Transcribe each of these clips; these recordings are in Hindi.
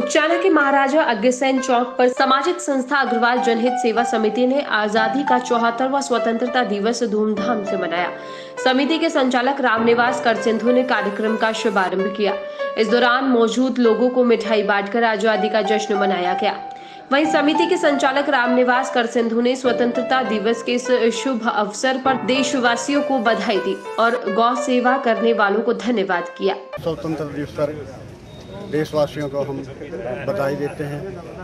महाराजा अग्रसेन चौक पर सामाजिक संस्था अग्रवाल जनहित सेवा समिति ने आज़ादी का चौहत्तरवा स्वतंत्रता दिवस धूमधाम से मनाया। समिति के संचालक रामनिवास कर सिंधु ने कार्यक्रम का शुभारंभ किया। इस दौरान मौजूद लोगों को मिठाई बांटकर आज़ादी का जश्न मनाया गया। वहीं समिति के संचालक रामनिवास कर सिंधु ने स्वतंत्रता दिवस के इस शुभ अवसर पर देशवासियों को बधाई दी और गौ सेवा करने वालों को धन्यवाद किया। स्वतंत्र दिवस पर देशवासियों को हम बधाई देते हैं,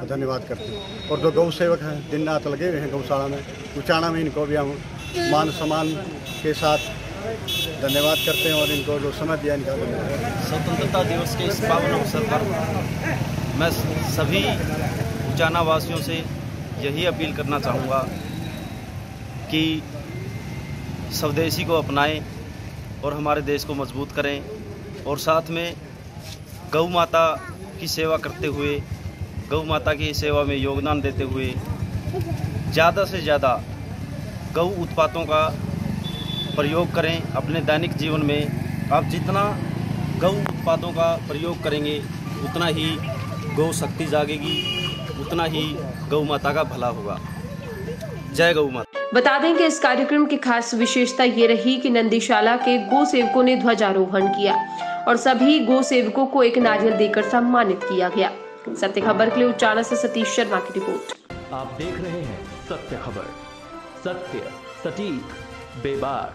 धन्यवाद करते हैं। और जो गौ सेवक हैं, दिन रात लगे हुए हैं गौशाला में उचाना में इनको भी हम मान सम्मान के साथ धन्यवाद करते हैं और इनको जो समय दिया इनका धन्यवाद। स्वतंत्रता दिवस के इस पावन अवसर पर मैं सभी उचाना वासियों से यही अपील करना चाहूँगा कि स्वदेशी को अपनाएँ और हमारे देश को मज़बूत करें और साथ में गौ माता की सेवा करते हुए, गौ माता की सेवा में योगदान देते हुए, ज़्यादा से ज़्यादा गौ उत्पादों का प्रयोग करें अपने दैनिक जीवन में। आप जितना गौ उत्पादों का प्रयोग करेंगे, उतना ही गौ शक्ति जागेगी, उतना ही गौ माता का भला होगा। जय गौ माता। बता दें कि इस कार्यक्रम की खास विशेषता ये रही कि नंदीशाला के गो सेवकों ने ध्वजारोहण किया। और सभी गो सेवकों को एक नारियल देकर सम्मानित किया गया। सत्य खबर के लिए उच्चारण से सतीश शर्मा की रिपोर्ट। आप देख रहे हैं सत्य खबर। सत्य, सटीक, बेबाक।